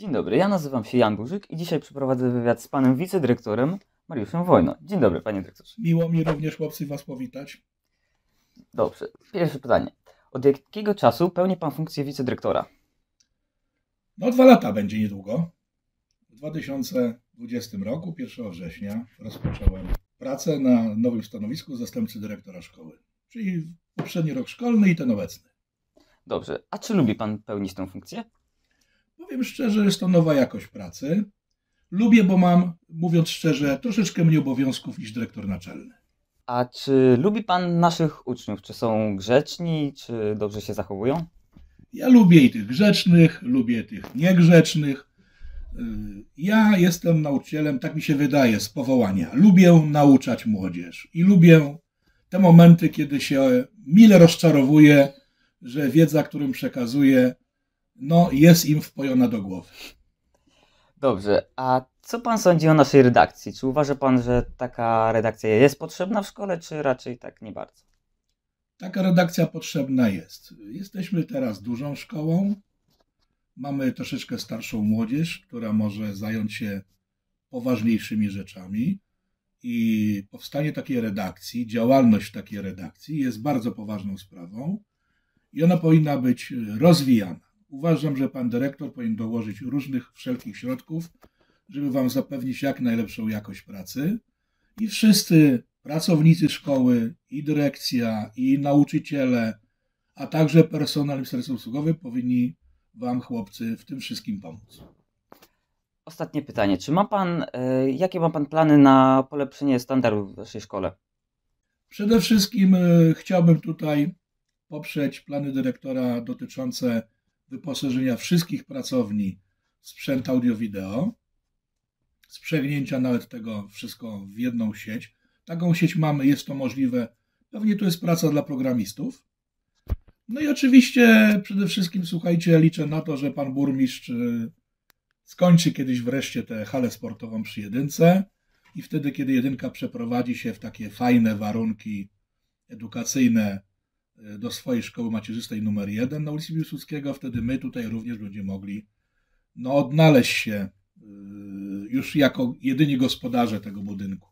Dzień dobry, ja nazywam się Jan Burzyk i dzisiaj przeprowadzę wywiad z panem wicedyrektorem Mariuszem Wojno. Dzień dobry, panie dyrektorze. Miło mi również chłopcy Was powitać. Dobrze, pierwsze pytanie. Od jakiego czasu pełni pan funkcję wicedyrektora? No dwa lata będzie niedługo. W 2020 roku, 1 września, rozpocząłem pracę na nowym stanowisku zastępcy dyrektora szkoły. Czyli poprzedni rok szkolny i ten obecny. Dobrze, a czy lubi pan pełnić tę funkcję? Powiem szczerze, jest to nowa jakość pracy. Lubię, bo mam, mówiąc szczerze, troszeczkę mniej obowiązków niż dyrektor naczelny. A czy lubi pan naszych uczniów? Czy są grzeczni, czy dobrze się zachowują? Ja lubię i tych grzecznych, lubię tych niegrzecznych. Yy, Ja jestem nauczycielem, tak mi się wydaje, z powołania. Lubię nauczać młodzież i lubię te momenty, kiedy się mile rozczarowuję, że wiedza, którą przekazuję, no, jest im wpojona do głowy. Dobrze, a co pan sądzi o naszej redakcji? Czy uważa pan, że taka redakcja jest potrzebna w szkole, czy raczej tak nie bardzo? Taka redakcja potrzebna jest. Jesteśmy teraz dużą szkołą. Mamy troszeczkę starszą młodzież, która może zająć się poważniejszymi rzeczami. I powstanie takiej redakcji, działalność takiej redakcji jest bardzo poważną sprawą i ona powinna być rozwijana. Uważam, że pan dyrektor powinien dołożyć różnych wszelkich środków, żeby wam zapewnić jak najlepszą jakość pracy. I wszyscy pracownicy szkoły, i dyrekcja, i nauczyciele, a także personel Ministerstwa Usługowy powinni wam, chłopcy, w tym wszystkim pomóc. Ostatnie pytanie. Czy ma pan, e, jakie ma pan plany na polepszenie standardów w naszej szkole? Przede wszystkim e, chciałbym tutaj poprzeć plany dyrektora dotyczące wyposażenia wszystkich pracowni sprzęt audio-wideo, sprzęgnięcia nawet tego wszystko w jedną sieć. Taką sieć mamy, jest to możliwe. Pewnie to jest praca dla programistów. No i oczywiście przede wszystkim, słuchajcie, liczę na to, że pan burmistrz y, skończy kiedyś wreszcie tę halę sportową przy jedynce i wtedy, kiedy jedynka przeprowadzi się w takie fajne warunki edukacyjne do swojej szkoły macierzystej numer jeden na ulicy Piłsudskiego, wtedy my tutaj również będziemy mogli no, odnaleźć się y, już jako jedyni gospodarze tego budynku.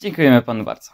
Dziękujemy panu bardzo.